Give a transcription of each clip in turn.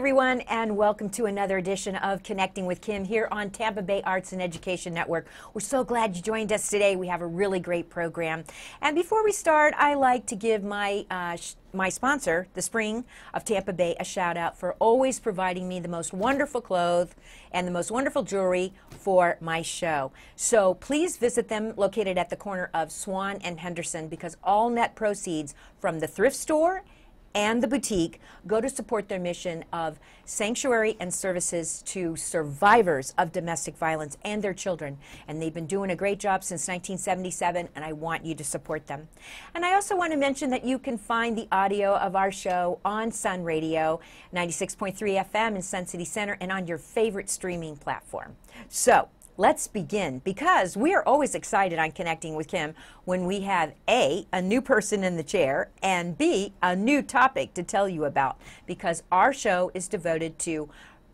Everyone, and welcome to another edition of Connecting with Kim here on Tampa Bay Arts and Education Network. We're so glad you joined us today. We have a really great program. And before we start, I like to give my uh, my sponsor, the Spring of Tampa Bay, a shout out for always providing me the most wonderful clothes and the most wonderful jewelry for my show. So please visit them located at the corner of Swann and Henderson because all net proceeds from the thrift store and the boutique go to support their mission of sanctuary and services to survivors of domestic violence and their children. And they've been doing a great job since 1977, and I want you to support them. And I also want to mention that you can find the audio of our show on Sun Radio, 96.3 FM in Sun City Center, and on your favorite streaming platform. So, let's begin because we are always excited on connecting with Kim when we have A, a new person in the chair, and B, a new topic to tell you about because our show is devoted to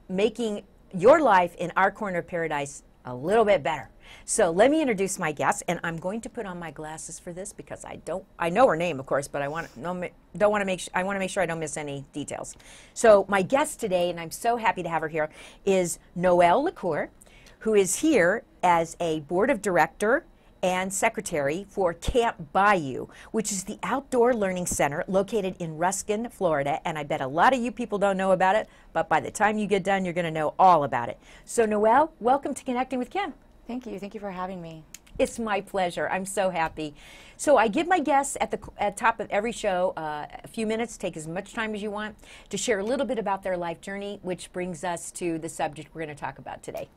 making your life in our corner of paradise a little bit better. So let me introduce my guest, and I'm going to put on my glasses for this because I don't, I know her name, of course, but I want no, don't want to make, I want to make sure I don't miss any details. So my guest today, and I'm so happy to have her here, is Noelle Licor who is here as a board of director and secretary for Camp Bayou, which is the outdoor learning center located in Ruskin, Florida. And I bet a lot of you people don't know about it, but by the time you get done, you're going to know all about it. So, Noelle, welcome to Connecting with Kim. Thank you. Thank you for having me. It's my pleasure. I'm so happy. So I give my guests at the at top of every show uh, a few minutes, take as much time as you want, to share a little bit about their life journey, which brings us to the subject we're going to talk about today.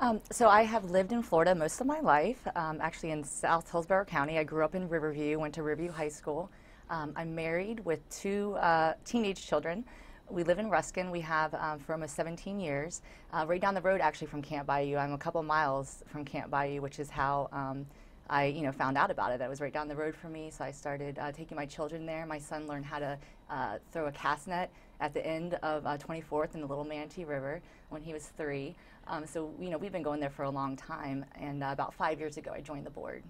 Um, so I have lived in Florida most of my life, um, actually in South Hillsborough County. I grew up in Riverview, went to Riverview High School. Um, I'm married with two uh, teenage children. We live in Ruskin. We have um, for almost 17 years. Uh, right down the road, actually, from Camp Bayou. I'm a couple miles from Camp Bayou, which is how um, I, you know, found out about it. That was right down the road for me. So I started uh, taking my children there. My son learned how to uh, throw a cast net at the end of 24th uh, in the Little Manatee River when he was three. Um, so, you know, we've been going there for a long time, and uh, about five years ago, I joined the board.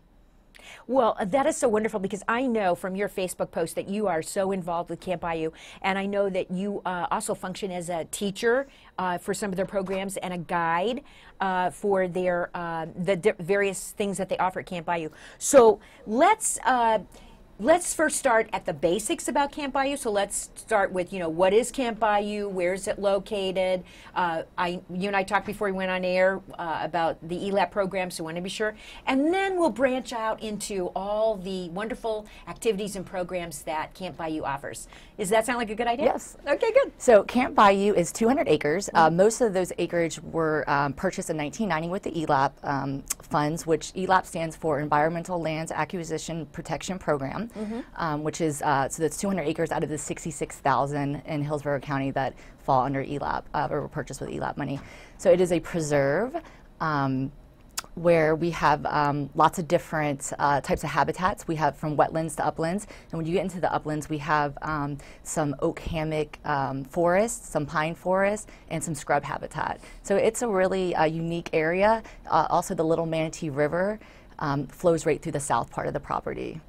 Well, uh, that is so wonderful because I know from your Facebook post that you are so involved with Camp Bayou, and I know that you uh, also function as a teacher uh, for some of their programs and a guide uh, for their uh, the various things that they offer at Camp Bayou. So let's uh, let's first start at the basics about Camp Bayou. So let's start with, you know, what is Camp Bayou? Where is it located? Uh, I, you and I talked before we went on air uh, about the ELAP program, so I want to be sure. And then we'll branch out into all the wonderful activities and programs that Camp Bayou offers. Does that sound like a good idea? Yes. Okay, good. So Camp Bayou is 200 acres. Mm -hmm. uh, most of those acreage were um, purchased in 1990 with the ELAP um, funds, which ELAP stands for Environmental Lands Acquisition Protection Program mm -hmm. um, which is uh, so that's 200 acres out of the 66,000 in Hillsborough County that fall under ELAP uh, or were purchased with ELAP money. So it is a preserve. Um, where we have um, lots of different uh, types of habitats. We have from wetlands to uplands, and when you get into the uplands, we have um, some oak hammock um, forests, some pine forests, and some scrub habitat. So it's a really uh, unique area. Uh, also, the Little Manatee River um, flows right through the south part of the property.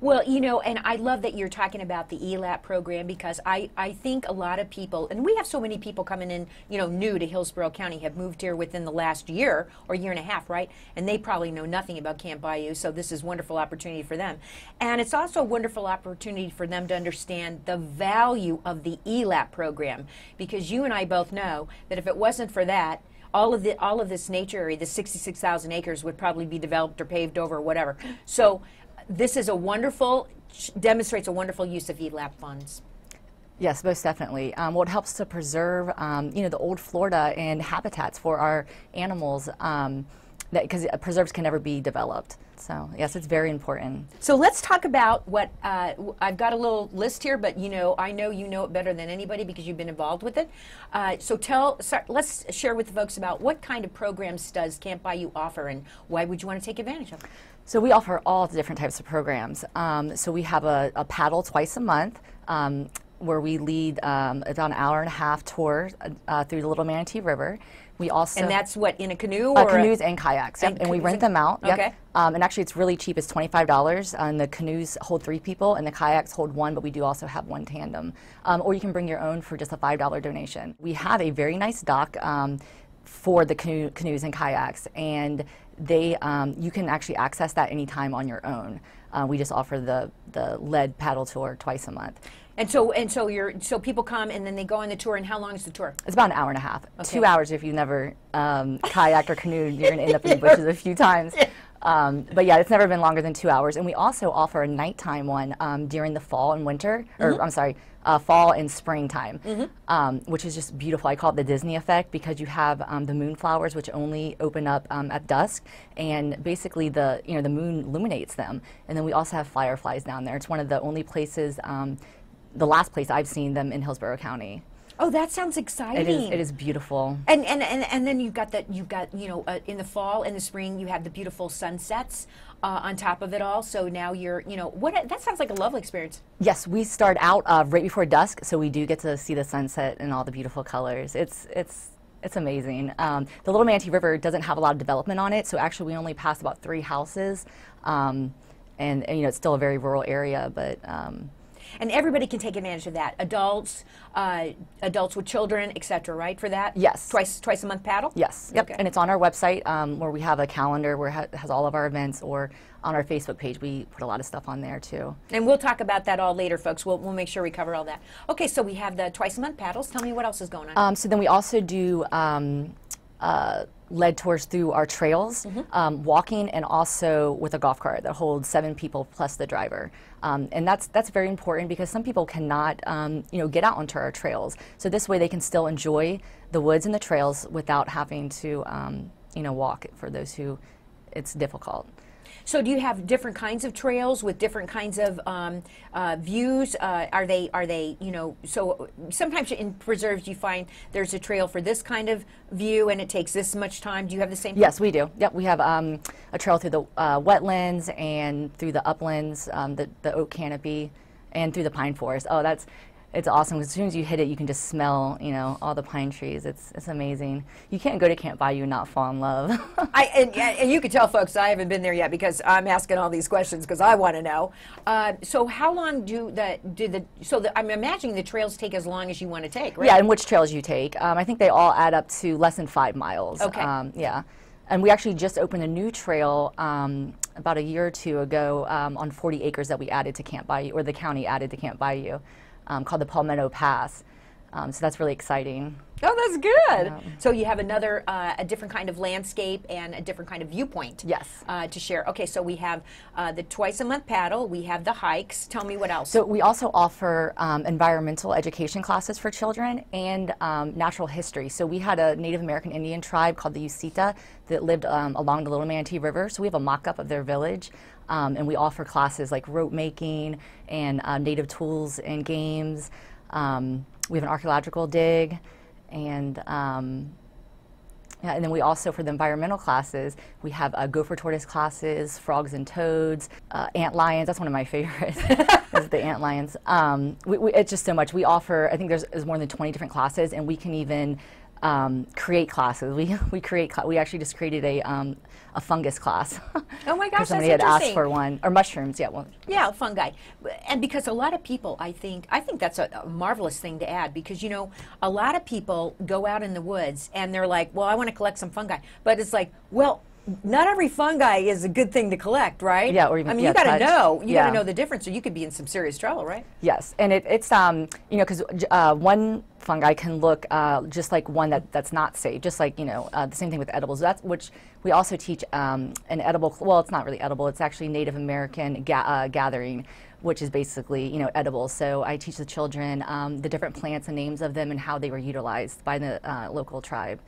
Well, you know, and I love that you're talking about the ELAP program because I, I think a lot of people, and we have so many people coming in, you know, new to Hillsborough County, have moved here within the last year or year and a half, right? And they probably know nothing about Camp Bayou, so this is wonderful opportunity for them. And it's also a wonderful opportunity for them to understand the value of the ELAP program because you and I both know that if it wasn't for that, all of the all of this nature area, the 66,000 acres, would probably be developed or paved over or whatever. So this is a wonderful, demonstrates a wonderful use of ELAP funds. Yes, most definitely. Um, well, it helps to preserve, um, you know, the old Florida and habitats for our animals, um, because preserves can never be developed. So yes, it's very important. So let's talk about what uh, I've got a little list here, but you know, I know you know it better than anybody because you've been involved with it. Uh, so tell, so let's share with the folks about what kind of programs does Camp Bayou offer, and why would you want to take advantage of? So we offer all the different types of programs. Um, so we have a, a, paddle twice a month. Um, where we lead um, about an hour and a half tour uh, through the Little Manatee River. We also And that's what in a canoe uh, a- canoes and kayaks, yep, And and we rent them out. Yep. okay. Um, and actually, it's really cheap. It's twenty-five dollars. And the canoes hold three people, and the kayaks hold one. But we do also have one tandem. Um, or you can bring your own for just a five-dollar donation. We have a very nice dock um, for the canoe, canoes and kayaks, and they um, you can actually access that anytime on your own. Uh, we just offer the the lead paddle tour twice a month. And so and so you're so people come and then they go on the tour and how long is the tour? It's about an hour and a half. Two hours if you never um, kayaked or canoed, you're going to end up in the bushes a few times. Um, but yeah, it's never been longer than two hours. And we also offer a nighttime one um, during the fall and winter, or Mm-hmm. I'm sorry, uh, fall and springtime, um, which is just beautiful. I call it the Disney effect because you have um, the moonflowers, which only open up um, at dusk, and basically the you know the moon illuminates them. And then we also have fireflies down there. It's one of the only places. Um, the last place I've seen them in Hillsborough County. Oh, that sounds exciting. It is. It is beautiful. And, and, and, and then you've got that you've got you know uh, in the fall and the spring you have the beautiful sunsets uh, on top of it all. So now you're you know what that sounds like a lovely experience. Yes, we start out uh, right before dusk, so we do get to see the sunset and all the beautiful colors. It's it's it's amazing. Um, the Little Manatee River doesn't have a lot of development on it, so actually we only pass about three houses, um, and, and you know it's still a very rural area, but. Um, And everybody can take advantage of that. Adults, uh, adults with children, etc. Right for that. Yes. Twice twice a month paddle. Yes, yep. Okay. And it's on our website um, where we have a calendar where it ha- has all of our events, or on our Facebook page we put a lot of stuff on there too. And we'll talk about that all later, folks. We'll, we'll make sure we cover all that. Okay, so we have the twice a month paddles. Tell me what else is going on. Um, so then we also do um, uh, led tours through our trails, um, walking, and also with a golf cart that holds seven people plus the driver. Um, and that's that's very important because some people cannot, um, you know, get out onto our trails. So this way they can still enjoy the woods and the trails without having to, um, you know, walk for those who it's difficult. So do you have different kinds of trails with different kinds of um, uh, views? Uh, are they are they you know? So sometimes in preserves you find there's a trail for this kind of view and it takes this much time. Do you have the same? Yes, we do. Yep, we have um, a trail through the uh, wetlands and through the uplands, um, the, the oak canopy, and through the pine forest. Oh, that's it's awesome. As soon as you hit it, you can just smell, you know, all the pine trees. It's it's amazing. You can't go to Camp Bayou and not fall in love. I, and, and you can tell, folks, I haven't been there yet because I'm asking all these questions because I want to know. Uh, so, how long do the do the so the, I'm imagining the trails take as long as you want to take, right? yeah, and which trails you take. Um, I think they all add up to less than five miles. Okay. Um, yeah. And we actually just opened a new trail um, about a year or two ago um, on 40 acres that we added to Camp Bayou, or the county added to Camp Bayou, um, called the Palmetto Pass. Um, so that's really exciting. Oh, that's good. So you have another, uh, a different kind of landscape and a different kind of viewpoint. Yes. Uh, to share. Okay, so we have uh, the twice a month paddle. We have the hikes. Tell me what else. So we also offer um, environmental education classes for children and um, natural history. So we had a Native American Indian tribe called the Uzita that lived um, along the Little Manatee River. So we have a mock-up of their village, um, and we offer classes like rope making and uh, native tools and games. Um, we have an archaeological dig, and um, and then we also, for the environmental classes, we have uh, gopher tortoise classes, frogs and toads, uh, ant lions. That's one of my favorites, is the ant lions. Um, we, we, it's just so much. We offer, I think there's, there's more than 20 different classes, and we can even um, create classes. We, we create, we actually just created a, um, a fungus class. Oh my gosh, that's somebody had asked for one. Or mushrooms, yeah. Well, Yeah, fungi. And because a lot of people, I think, I think that's a, a marvelous thing to add because, you know, a lot of people go out in the woods and they're like, well, I want to collect some fungi. But it's like, well, not every fungi is a good thing to collect, right? Yeah, or even- I mean, yeah, you got to know. You got to know the difference, or you could be in some serious trouble, right? Yes, and it, it's um you know because uh, one fungi can look uh, just like one that, that's not safe, just like you know uh, the same thing with edibles. That's which we also teach um, an edible. Well, it's not really edible. It's actually Native American ga- uh, gathering, which is basically you know edible. So I teach the children um, the different plants and names of them and how they were utilized by the uh, local tribe.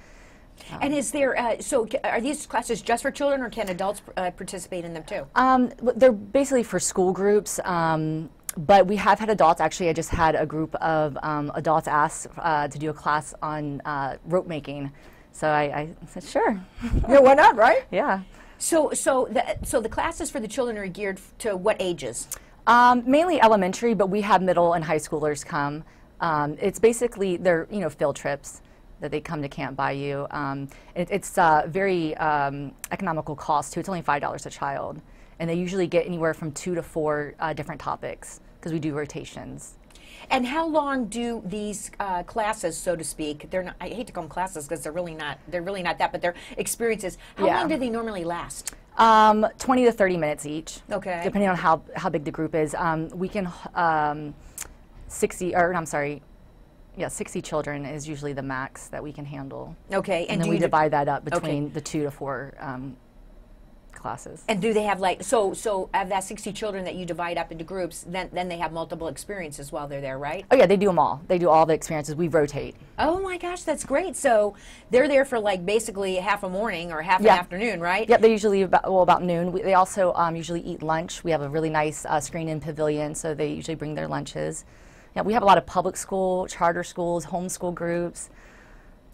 And is there, uh, so are these classes just for children, or can adults uh, participate in them too? Um, they're basically for school groups, um, but we have had adults. Actually, I just had a group of um, adults ask uh, to do a class on uh, rope making. So I, I said, sure, yeah, why not, right? yeah. So, so the so the classes for the children are geared to what ages? Um, mainly elementary, but we have middle and high schoolers come. Um, it's basically they're you know field trips that they come to Camp Bayou. Um, it, it's uh, very um, economical cost too. It's only five dollars a child, and they usually get anywhere from two to four uh, different topics because we do rotations. And how long do these uh, classes, so to speak, they're not, I hate to call them classes because they're really not, they're really not that, but they're experiences. How Yeah. long do they normally last? Um, 20 to 30 minutes each. Okay. Depending on how, how big the group is. Um, we can, um, 60, or I'm sorry, yeah, 60 children is usually the max that we can handle. Okay, and, And, then we divide that up between the two to four um, classes. and do they have like so so of that 60 children that you divide up into groups, then then they have multiple experiences while they're there, right? oh, yeah, they do them all. They do all the experiences. We rotate. Oh my gosh, that's great. So they're there for like basically half a morning or half Yeah. an afternoon, right? Yep, they usually about, well about noon. We, they also um, usually eat lunch. We have a really nice uh, screen-in pavilion, so they usually bring their lunches. Yeah, we have a lot of public school, charter schools, homeschool groups.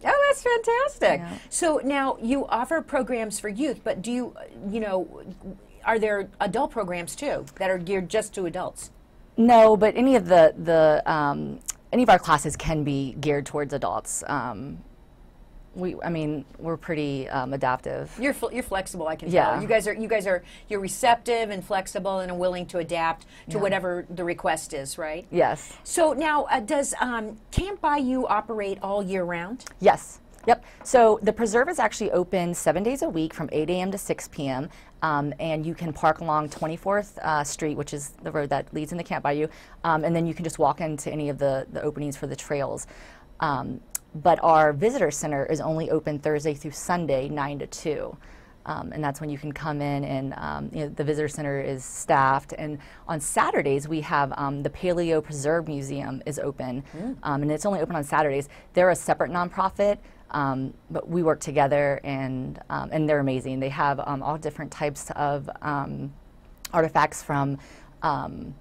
Oh, that's fantastic. Yeah. So now you offer programs for youth, but do you, you know, are there adult programs too that are geared just to adults? No, but any of the the um, any of our classes can be geared towards adults. Um, we, I mean, we're pretty um, adaptive. You're you're flexible. I can Yeah. tell. You guys are you guys are you're receptive and flexible and are willing to adapt to whatever the request is, right? Yes. So now, uh, does um, Camp Bayou operate all year round? Yes. Yep. So the preserve is actually open seven days a week from 8 a.m. to 6 p.m. Um, and you can park along 24th uh, Street, which is the road that leads into Camp Bayou, um, and then you can just walk into any of the, the openings for the trails. Um, but our visitor center is only open Thursday through Sunday, 9 to 2. Um, and that's when you can come in and um, you know, the visitor center is staffed. And on Saturdays we have um, the Paleo Preserve Museum is open, um, and it's only open on Saturdays. They're a separate nonprofit, um, but we work together, and um, and they're amazing. They have um, all different types of um, artifacts from. Um,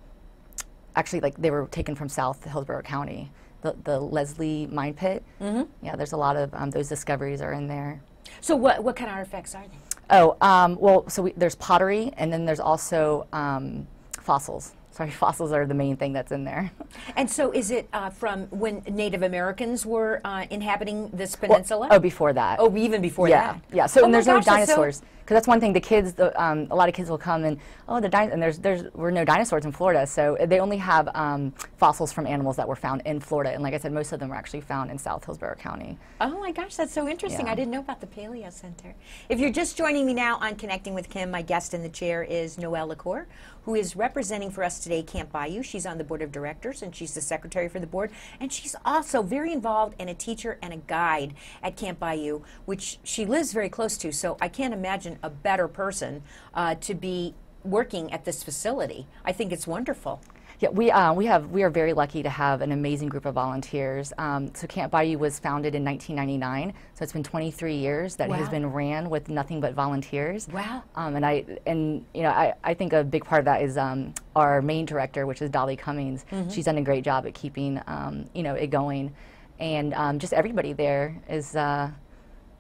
actually, like they were taken from South Hillsborough County, the the Leisey mine pit. Mm-hmm. Yeah, there's a lot of um, those discoveries are in there. So what what kind of artifacts are they? Oh, um, well, so we, there's pottery, and then there's also um, fossils. Sorry, fossils are the main thing that's in there. And so is it uh, from when Native Americans were uh, inhabiting this peninsula? Oh, before that. Oh, even before yeah, that. yeah. So Oh and there's no gosh, so- dinosaurs because that's one thing. The kids, the, um, a lot of kids will come and oh, the and there's there's were no dinosaurs in Florida, so they only have um, fossils from animals that were found in Florida. And like I said, most of them were actually found in South Hillsborough County. Oh my gosh, that's so interesting. Yeah. I didn't know about the Paleo Center. If you're just joining me now on Connecting with Kim, my guest in the chair is Noelle Licor, who is representing for us today Camp Bayou. She's on the board of directors and she's the secretary for the board. And she's also very involved and a teacher and a guide at Camp Bayou, which she lives very close to. So I can't imagine a better person uh, to be working at this facility. I think it's wonderful. Yeah, we, uh, we have we are very lucky to have an amazing group of volunteers. Um, so Camp Bayou was founded in 1999, so it's been 23 years that it has been ran with nothing but volunteers. Wow. Um, and I and you know I, I think a big part of that is um, our main director, which is Dolly Cummings. Mm-hmm. She's done a great job at keeping um, you know it going, and um, just everybody there is. Uh,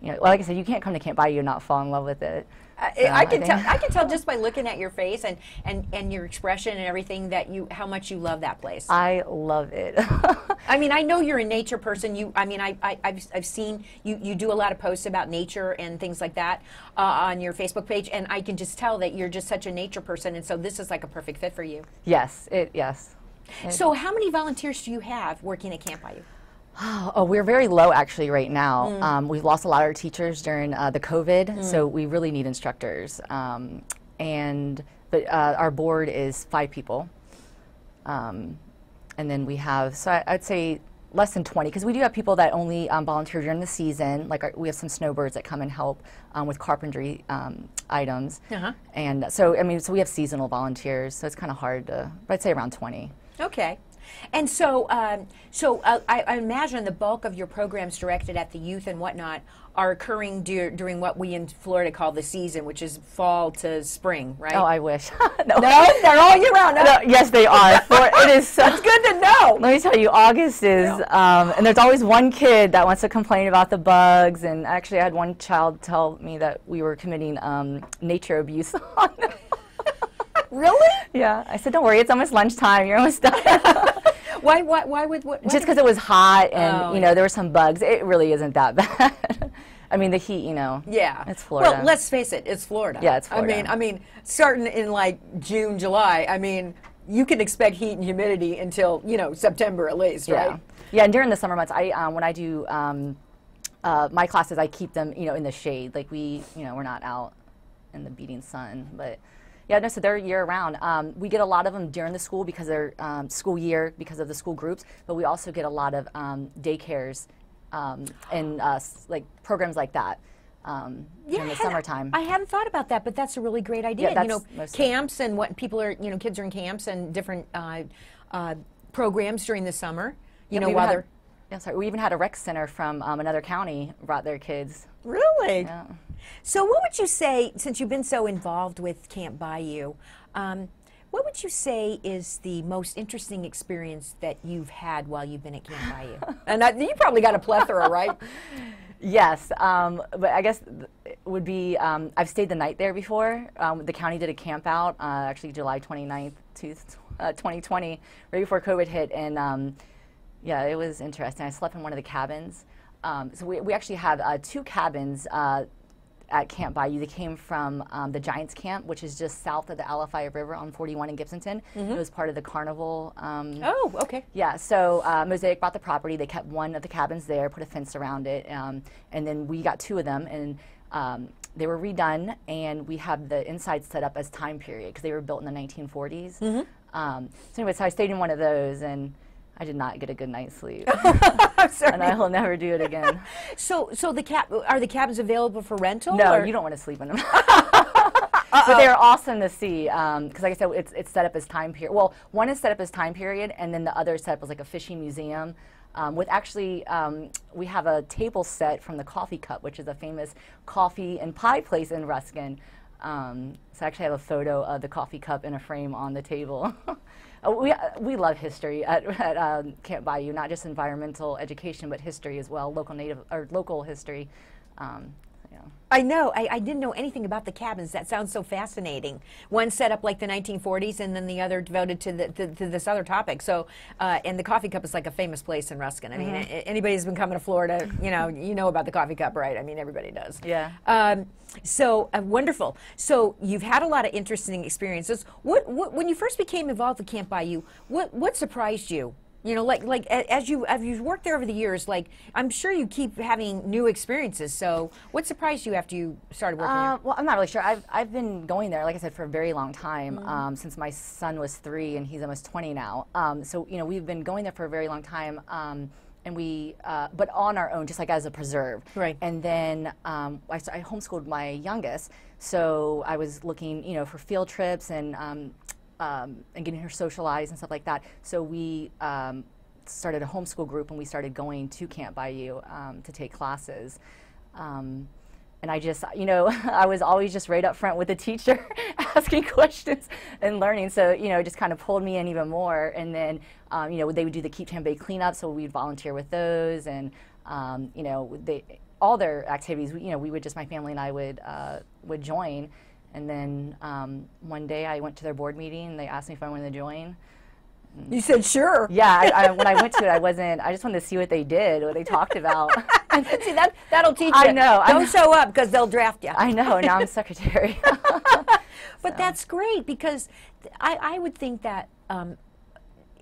you know, like I said, you can't come to Camp Bayou and not fall in love with it. I, So I can think- tell. I can tell just by looking at your face and, and, and your expression and everything that you how much you love that place. I love it. I mean, I know you're a nature person. You, I mean, I, I I've, I've seen you you do a lot of posts about nature and things like that uh, on your Facebook page, and I can just tell that you're just such a nature person, and so this is like a perfect fit for you. yes, it yes. So, how many volunteers do you have working at Camp Bayou? Oh, we're very low actually right now. Mm. Um, we've lost a lot of our teachers during uh, the COVID, so we really need instructors. Um, and but uh, our board is five people, um, and then we have so I, I'd say less than 20 because we do have people that only um, volunteer during the season. Like our, we have some snowbirds that come and help um, with carpentry um, items, Uh-huh. and so I mean so we have seasonal volunteers. So it's kind of hard to, but I'd say around 20. Okay. And so, um, so uh, I, I imagine the bulk of your programs directed at the youth and whatnot are occurring dur- during what we in Florida call the season, which is fall to spring, right? Oh, I wish. no. no, they're all year round. No, yes, they are. For, it is so. It's good to know. Let me tell you, August is, um, and there's always one kid that wants to complain about the bugs. And actually, I had one child tell me that we were committing um, nature abuse on them. really? Yeah. I said, don't worry, it's almost lunchtime. You're almost done. Why? Why? Why would what? Just because it was hot and Oh, you know yeah. there were some bugs. It really isn't that bad. I mean, the heat, you know. Yeah, It's Florida. Well, let's face it, it's Florida. Yeah, it's Florida. I mean, I mean, starting in like June, July. I mean, you can expect heat and humidity until you know September at least, Yeah. right? Yeah, and during the summer months, I um, when I do um, uh, my classes, I keep them, you know, in the shade. Like we, you know, we're not out in the beating sun, but yeah, no. So they're year round. Um, we get a lot of them during the school because they're um, school year because of the school groups, but we also get a lot of um, daycares um, and uh, like programs like that um, in the summertime. I hadn't thought about that, but that's a really great idea. Yeah, you know, that's most of it. camps and what people are, you know, kids are in camps and different uh, uh, programs during the summer. You know, we even while had- they're yeah, sorry. We even had a rec center from um, another county brought their kids. really. Yeah. So, what would you say, since you've been so involved with Camp Bayou, um, what would you say is the most interesting experience that you've had while you've been at Camp Bayou? and I, you probably got a plethora, right? Yes, um, but I guess it would be um, I've stayed the night there before. Um, the county did a camp out, uh, actually July 29th, to, uh, 2020, right before COVID hit, and um, yeah, it was interesting. I slept in one of the cabins. Um, so we, we actually have uh, two cabins uh, at Camp Bayou. They came from um, the Giants Camp, which is just south of the Alafia River on 41 in Gibsonton. It was part of the carnival. Um, Oh, okay. yeah, so uh, Mosaic bought the property. They kept one of the cabins there, put a fence around it, um, and then we got two of them, and um, they were redone. And we have the inside set up as time period because they were built in the 1940s. Um, so anyway, so I stayed in one of those, and I did not get a good night's sleep, and I will never do it again. So, so the cap are the cabins available for rental? No, or- you don't want to sleep in them. but they are awesome to see because, like I said, it's, it's set up as time period. Well, one is set up as time period, and then the other is set up as like a fishing museum. Um, with actually, um, we have a table set from the Coffee Cup, which is a famous coffee and pie place in Ruskin. Um, so I actually have a photo of the coffee cup in a frame on the table. Uh, we, uh, we love history at, at um, Camp Bayou, not just environmental education, but history as well, local native or local history. Um. I know. I, I didn't know anything about the cabins. That sounds so fascinating. One set up like the 1940s, and then the other devoted to, the, to, to this other topic. So, uh, and the Coffee Cup is like a famous place in Ruskin. I mean, Mm-hmm. a- anybody who's been coming to Florida, you know, you know about the Coffee Cup, right? I mean, everybody does. Yeah. Um, so uh, wonderful. So you've had a lot of interesting experiences. What, what when you first became involved with Camp Bayou, what what surprised you? You know, like like as you as you've worked there over the years, like I'm sure you keep having new experiences. So what surprised you after you started working Uh, there? well, I'm not really sure. I've, I've been going there, like I said, for a very long time, um, since my son was three and he's almost 20 now. Um, so, you know, we've been going there for a very long time. Um, and we, uh, but on our own, just like as a preserve. Right. And then um, I, I homeschooled my youngest, so I was looking, you know, for field trips and um, um, and getting her socialized and stuff like that. So we um, started a homeschool group and we started going to Camp Bayou um, to take classes. Um, and I just, you know, I was always just right up front with the teacher asking questions and learning. So, you know, it just kind of pulled me in even more. And then, um, you know, they would do the Keep Tampa Bay cleanup, so we'd volunteer with those. And, um, you know, they, all their activities, we- you know, we would just, my family and I would, uh, would join. And then um, one day I went to their board meeting and they asked me if I wanted to join. You said sure. Yeah, I, I, when I went to it, I wasn't, I just wanted to see what they did, what they talked about. See that that'll teach you. I know, I Don't know. show up because they'll draft you. I know, now I'm secretary. But that's great because I, I would think that um,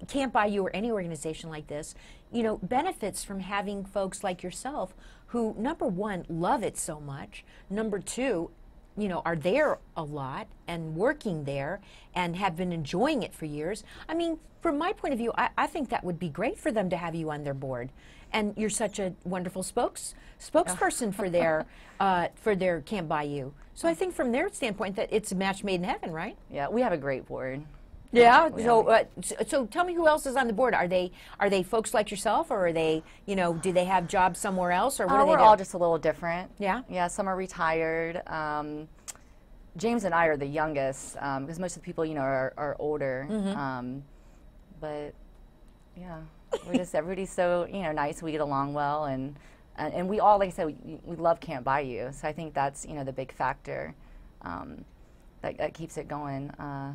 Camp Bayou or any organization like this, you know, benefits from having folks like yourself who, number one, love it so much. Number two, you know, are there a lot and working there and have been enjoying it for years. I mean, from my point of view, I, I think that would be great for them to have you on their board. And you're such a wonderful spokes spokesperson for their uh, for their Camp Bayou. So I think from their standpoint that it's a match made in heaven, right? yeah, we have a great board. Yeah. We So, uh, so, so tell me who else is on the board? Are they are they folks like yourself, or are they you know do they have jobs somewhere else, or what Uh, we're do? all just a little different. Yeah? Yeah, some are retired. Um, James and I are the youngest because most of the people, you know, are, are older. Mm-hmm. Um, but yeah, we're just everybody's so you know nice. We get along well, and and, and we all, like I said, we, we love Camp Bayou. So I think that's you know the big factor um, that, that keeps it going. Uh,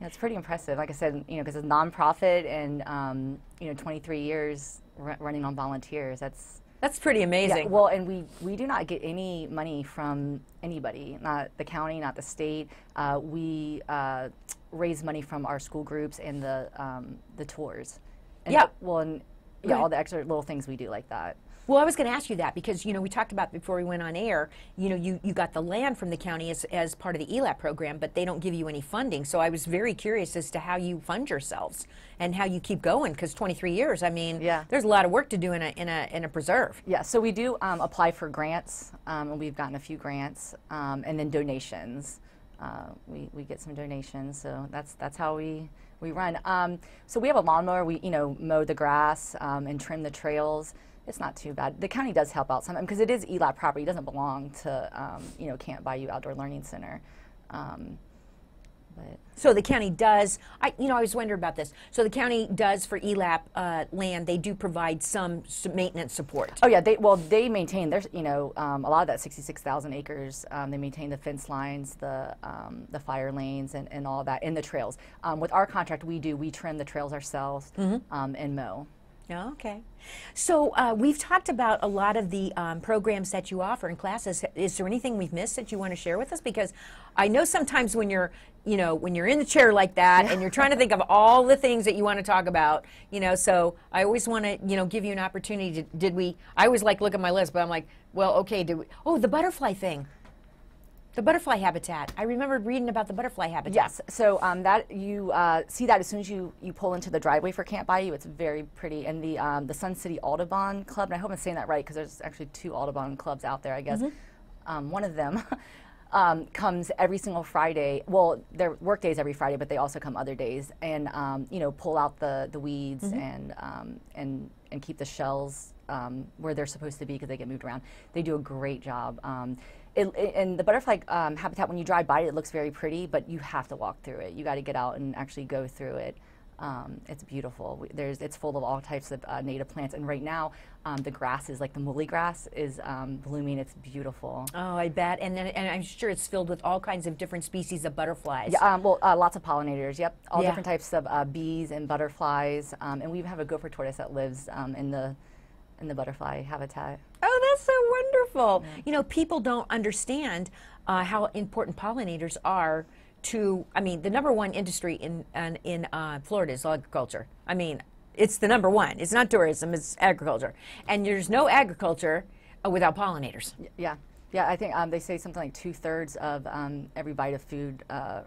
Yeah, it's pretty impressive. Like I said, you know, because it's a nonprofit and um, you know, 23 years r- running on volunteers. That's That's pretty amazing. yeah. Well, and we we do not get any money from anybody, not the county, not the state. Uh, we uh, raise money from our school groups and the um, the tours. And Yeah. Well, and yeah, all the extra little things we do like that. Well, I was going to ask you that because you know we talked about before we went on air. You know, you, you got the land from the county as, as part of the ELAP program, but they don't give you any funding. So I was very curious as to how you fund yourselves and how you keep going. Because 23 years, I mean, Yeah. there's a lot of work to do in a in a in a preserve. Yeah, so we do um, apply for grants, um, and we've gotten a few grants, um, and then donations. Uh, we, we get some donations, so that's that's how we we run. Um, so we have a lawnmower. We you know mow the grass um, and trim the trails. It's not too bad. The county does help out sometimes because it is ELAP property. It doesn't belong to um, you know Camp Bayou Outdoor Learning Center. Um, but So the county does. I you know I was wondering about this. So the county does for ELAP uh, land. They do provide some, some maintenance support. Oh yeah, they well they maintain their you know um, a lot of that sixty six thousand acres. Um, they maintain the fence lines, the um, the fire lanes, and, and all that, and the trails. Um, with our contract, we do we trim the trails ourselves um, and mow. Oh, Okay. So uh, we've talked about a lot of the um, programs that you offer in classes. Is there anything we've missed that you want to share with us? Because I know sometimes when you're, you know, when you're in the chair like that and you're trying to think of all the things that you want to talk about, you know, so I always want to, you know, give you an opportunity. To, did we? I always like look at my list, but I'm like, well, okay. Did we? Oh, the butterfly thing. The butterfly habitat. I remember reading about the butterfly habitat. Yes, so um, that you uh, see that as soon as you, you pull into the driveway for Camp Bayou, it's very pretty. And the um, the Sun City Audubon Club, and I hope I'm saying that right because there's actually two Audubon clubs out there, I guess. Um, one of them um, comes every single Friday. Well, their work days every Friday, but they also come other days, and um, you know pull out the the weeds and um, and and keep the shells um, where they're supposed to be because they get moved around. They do a great job. It, and the butterfly um, habitat, when you drive by it, it looks very pretty, but you have to walk through it. You got to get out and actually go through it. Um, it's beautiful. We, there's, it's full of all types of uh, native plants, and right now, um, the grasses, like the muhly grass, is um, blooming. It's beautiful. Oh, I bet. And then, and I'm sure it's filled with all kinds of different species of butterflies. Yeah, um, well, uh, lots of pollinators. Yep, all Yeah. different types of uh, bees and butterflies, um, and we even have a gopher tortoise that lives um, in the in the butterfly habitat. Oh, that's so wonderful. You know, people don't understand uh, how important pollinators are to, I mean, the number one industry in, in, in uh, Florida is agriculture. I mean, it's the number one. It's not tourism, it's agriculture. And there's no agriculture uh, without pollinators. Yeah, yeah. I think um, they say something like two thirds of um, every bite of food uh,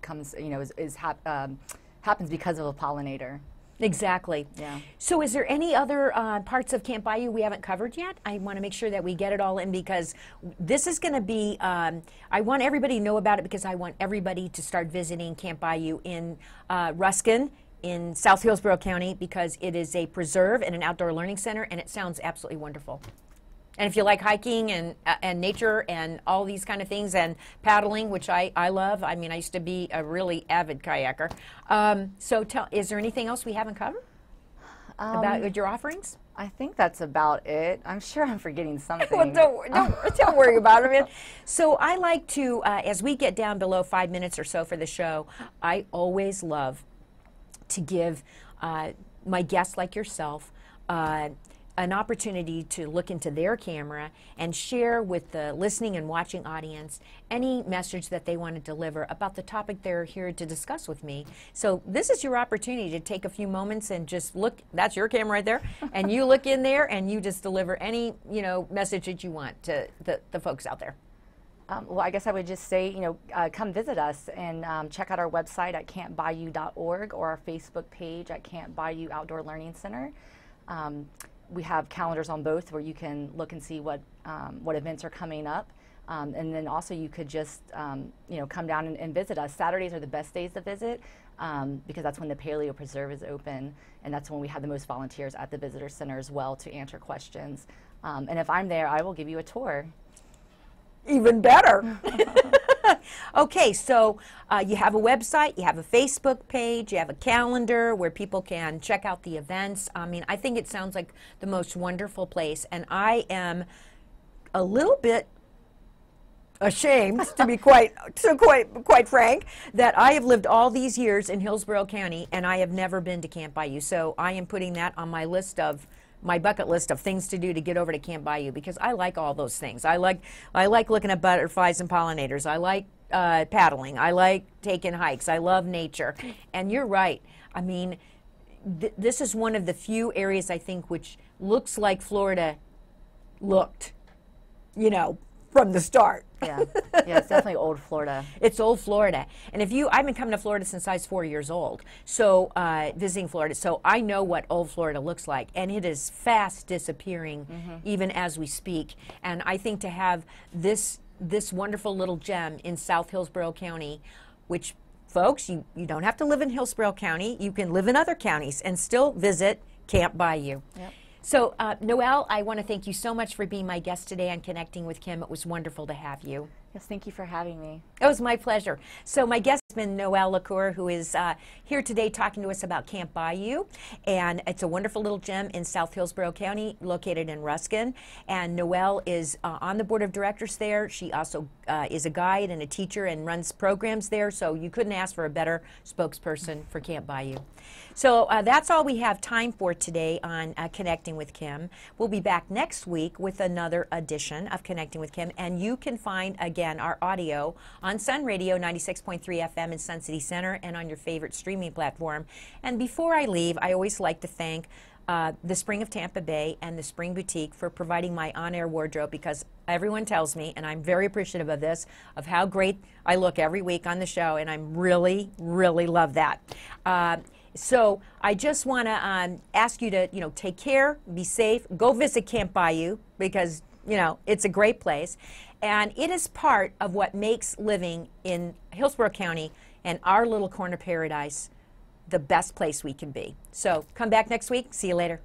comes, you know, is, is hap- um, happens because of a pollinator. Exactly. Yeah. So, is there any other uh, parts of Camp Bayou we haven't covered yet? I want to make sure that we get it all in because this is going to be. Um, I want everybody to know about it because I want everybody to start visiting Camp Bayou in uh, Ruskin in South Hillsborough County because it is a preserve and an outdoor learning center, and it sounds absolutely wonderful. And if you like hiking and uh, and nature and all these kind of things and paddling, which I, I love, I mean, I used to be a really avid kayaker. Um, so, tell, is there anything else we haven't covered about your offerings? I think that's about it. I'm sure I'm forgetting something. Well, don't, don't, don't worry about it. man. So I like to, uh, as we get down below five minutes or so for the show, I always love to give uh, my guests like yourself uh, an opportunity to look into their camera and share with the listening and watching audience any message that they want to deliver about the topic they're here to discuss with me. So this is your opportunity to take a few moments and just look. That's your camera right there, and you look in there and you just deliver any you know message that you want to the, the folks out there. Um, well, I guess I would just say, you know, uh, come visit us and um, check out our website at campbayou.org or our Facebook page at Camp Bayou Outdoor Learning Center. Um, we have calendars on both where you can look and see what um, what events are coming up. Um, and then also you could just um, you know come down and, and visit us. Saturdays are the best days to visit um, because that's when the Paleo Preserve is open, and that's when we have the most volunteers at the visitor center as well to answer questions. Um, and if I'm there, I will give you a tour. Even better. okay, so uh, you have a website, you have a Facebook page, you have a calendar where people can check out the events. I mean, I think it sounds like the most wonderful place, and I am a little bit ashamed, to be quite to quite quite frank, that I have lived all these years in Hillsborough County and I have never been to Camp Bayou. So I am putting that on my list of my bucket list of things to do to get over to Camp Bayou because I like all those things. I like I like looking at butterflies and pollinators. I like uh, paddling. I like taking hikes. I love nature. And you're right. I mean, th- this is one of the few areas I think which looks like Florida looked, you know, from the start. Yeah, yeah, it's definitely old Florida. It's old Florida. And if you, I've been coming to Florida since I was four years old, so uh, visiting Florida. So I know what old Florida looks like, and it is fast disappearing, even as we speak. And I think to have this this wonderful little gem in South Hillsborough County, which folks, you, you don't have to live in Hillsborough County. You can live in other counties and still visit Camp Bayou. Yep. So, uh, Noelle, I want to thank you so much for being my guest today on Connecting with Kim. It was wonderful to have you. Yes, thank you for having me. It was my pleasure. So my guest has been Noelle Licor, who is uh, here today talking to us about Camp Bayou. And it's a wonderful little gem in South Hillsborough County, located in Ruskin. And Noelle is uh, on the board of directors there. She also uh, is a guide and a teacher and runs programs there. So you couldn't ask for a better spokesperson for Camp Bayou. So uh, that's all we have time for today on uh, Connecting with Kim. We'll be back next week with another edition of Connecting with Kim. And you can find, again, our audio on Sun Radio 96.3 FM in Sun City Center and on your favorite streaming platform. And before I leave, I always like to thank uh, the Spring of Tampa Bay and the Spring Boutique for providing my on air wardrobe because everyone tells me, and I'm very appreciative of this, of how great I look every week on the show, and I'm really, really love that. Uh, so I just want to um, ask you to, you know, take care, be safe, go visit Camp Bayou because, you know, it's a great place. And it is part of what makes living in Hillsborough County and our little corner paradise the best place we can be. So come back next week. See you later.